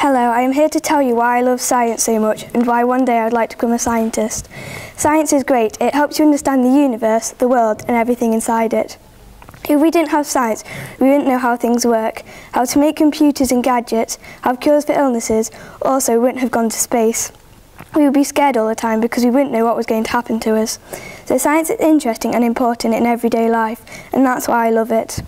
Hello, I am here to tell you why I love science so much and why one day I'd like to become a scientist. Science is great. It helps you understand the universe, the world and everything inside it. If we didn't have science, we wouldn't know how things work, how to make computers and gadgets, have cures for illnesses, also we wouldn't have gone to space. We would be scared all the time because we wouldn't know what was going to happen to us. So science is interesting and important in everyday life, and that's why I love it.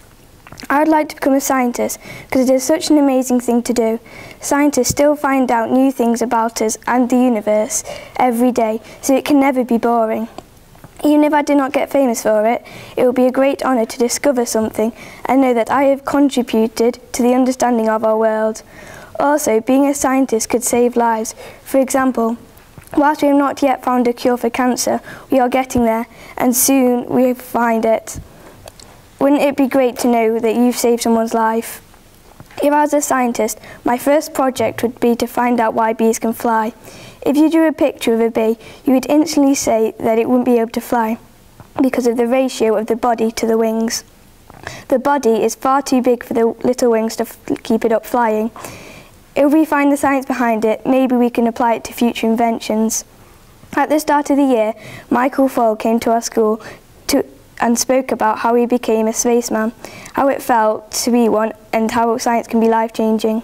I would like to become a scientist because it is such an amazing thing to do. Scientists still find out new things about us and the universe every day, so it can never be boring. Even if I did not get famous for it, it would be a great honour to discover something and know that I have contributed to the understanding of our world. Also, being a scientist could save lives. For example, whilst we have not yet found a cure for cancer, we are getting there, and soon we will find it. Wouldn't it be great to know that you've saved someone's life? If I was a scientist, my first project would be to find out why bees can fly. If you drew a picture of a bee, you would instantly say that it wouldn't be able to fly because of the ratio of the body to the wings. The body is far too big for the little wings to keep it up flying. If we find the science behind it, maybe we can apply it to future inventions. At the start of the year, Michael Foale came to our school and spoke about how he became a spaceman, how it felt to be one, and how science can be life-changing.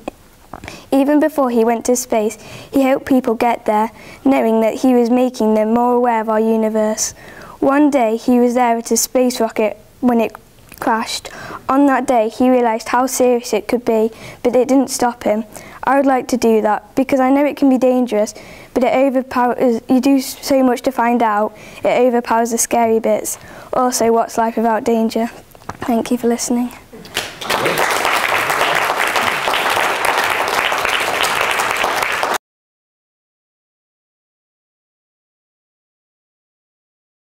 Even before he went to space, he helped people get there, knowing that he was making them more aware of our universe. One day, he was there at a space rocket when it crashed. On that day, he realised how serious it could be, but it didn't stop him. I would like to do that because I know it can be dangerous, but it overpowers, you do so much to find out, it overpowers the scary bits. Also, what's life without danger? Thank you for listening.